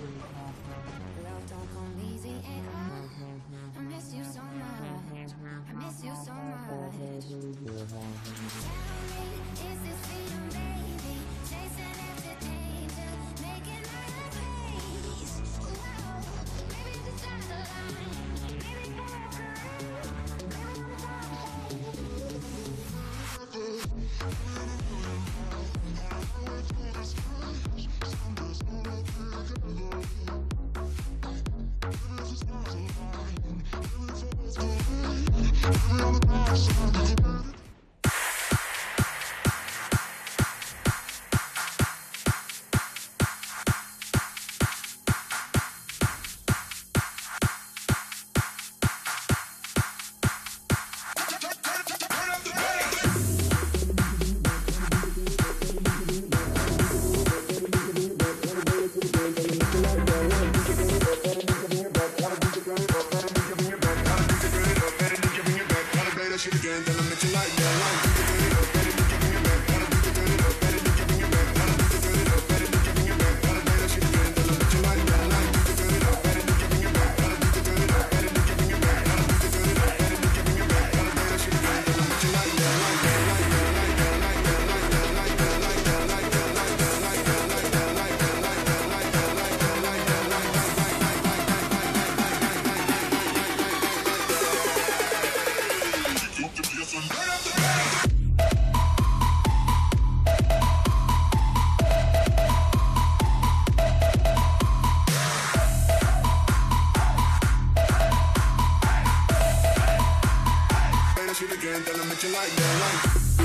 yours. Love don't come easy Feel the passion, baby. that shit again, then I'll meet you like that. Like.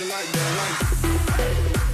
you like, that, like.